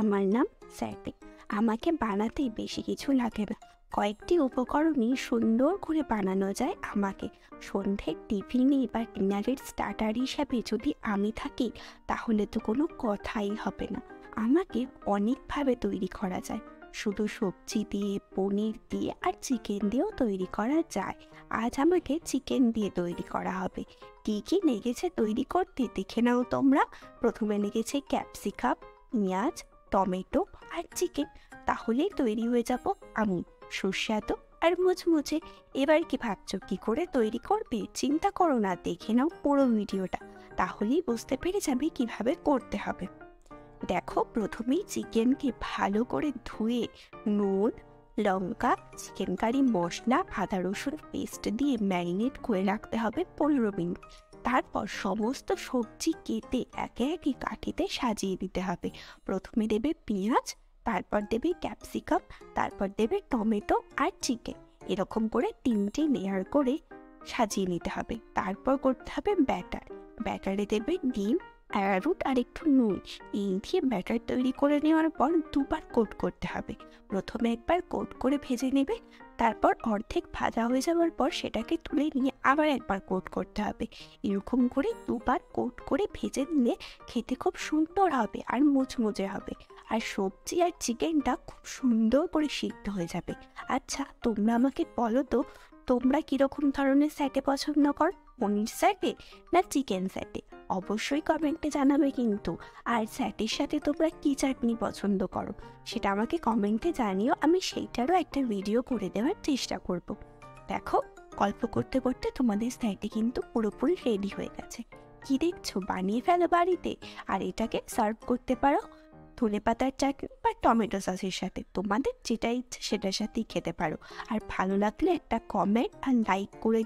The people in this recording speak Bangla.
আমার নাম স্যাটি আমাকে বানাতে বেশি কিছু লাগে না। কয়েকটি উপকরণই সুন্দর করে বানানো যায় আমাকে। সন্ধ্যের টিফিনে বা ডিনারের স্টার্টার হিসাবে যদি আমি থাকি, তাহলে তো কোনো কথাই হবে না। আমাকে অনেকভাবে তৈরি করা যায়। শুধু সবজি দিয়ে, পনির দিয়ে আর চিকেন দিয়েও তৈরি করা যায়। আজ আমাকে চিকেন দিয়ে তৈরি করা হবে। কী কী লেগেছে তৈরি করতে দেখে নাও তোমরা। প্রথমে লেগেছে ক্যাপসিকাম, পেঁয়াজ টমেটো আর চিকেন, তাহলেই তৈরি হয়ে যাব আমি। সুস্বাদু আর মুচমুচে। এবার কি ভাবছ, কি করে তৈরি করবে? চিন্তা করো না, দেখে নাও পুরো ভিডিওটা। তাহলেই বুঝতে পেরে যাবে কীভাবে করতে হবে। দেখো, প্রথমেই চিকেনকে ভালো করে ধুয়ে নুন, লঙ্কা, চিকেন কারি, মশলা, আদা রসুন, পেস্ট দিয়ে ম্যারিনেট করে রাখতে হবে পনেরো মিনিট। তারপর সমস্ত সবজি কেটে একে একে কাঠিতে সাজিয়ে দিতে হবে। প্রথমে দেবে পেঁয়াজ, তারপর দেবে ক্যাপসিকাম, তারপর দেবে টমেটো আর চিকেন। এরকম করে তিনটে লেয়ার করে সাজিয়ে নিতে হবে। তারপর করতে হবে ব্যাটার। ব্যাটারে দেবে ডিম অ্যারুট আর একটু নুন এই দিয়ে ব্যাটার তৈরি করে নেওয়ার পর দুবার কোট করতে হবে। প্রথমে একবার কোট করে ভেজে নেবে, তারপর অর্ধেক ভাজা হয়ে যাওয়ার পর সেটাকে তুলে নিয়ে আবার একবার কোট করতে হবে। এরকম করে দুবার কোট করে ভেজে নিলে খেতে খুব সুন্দর হবে আর মুচমুচে হবে। আর সবজি আর চিকেনটা খুব সুন্দর করে সিদ্ধ হয়ে যাবে। আচ্ছা তোমরা আমাকে বলো তো তোমরা কীরকম ধরনের স্যাটে পছন্দ কর? পনির স্যাটে না চিকেন স্যাটে? অবশ্যই কমেন্টে জানাবে কিন্তু। আর স্যাটের সাথে তোমরা কী চাটনি পছন্দ করো? সেটা আমাকে কমেন্টে জানিও, আমি সেইটারও একটা ভিডিও করে দেওয়ার চেষ্টা করব। দেখো, গল্প করতে করতে তোমাদের স্যাটে কিন্তু পুরোপুরি রেডি হয়ে গেছে। কি দেখছ? বানিয়ে ফেলো বাড়িতে। আর এটাকে সার্ভ করতে পারো। ধনে পাতার চাটনি বা টমেটো সসের সাথে। তোমাদের যেটা ইচ্ছে সেটার সাথেই খেতে পারো। আর ভালো লাগলে একটা কমেন্ট আর লাইক করে